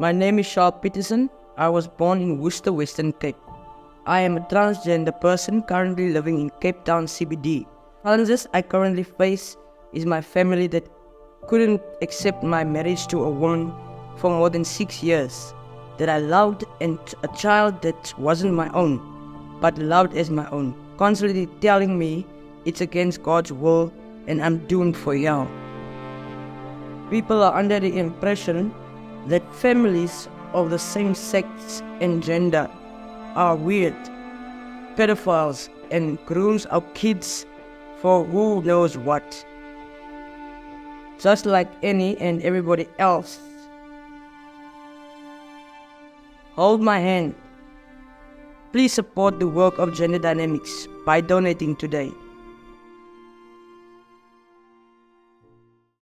My name is Charl Peterson. I was born in Worcester, Western Cape. I am a transgender person currently living in Cape Town CBD. Challenges I currently face is my family that couldn't accept my marriage to a woman for more than six years, that I loved and a child that wasn't my own, but loved as my own, constantly telling me it's against God's will and I'm doomed for hell. People are under the impression that families of the same sex and gender are weird, pedophiles, and grooms our kids for who knows what. Just like any and everybody else. Hold my hand. Please support the work of Gender DynamiX by donating today.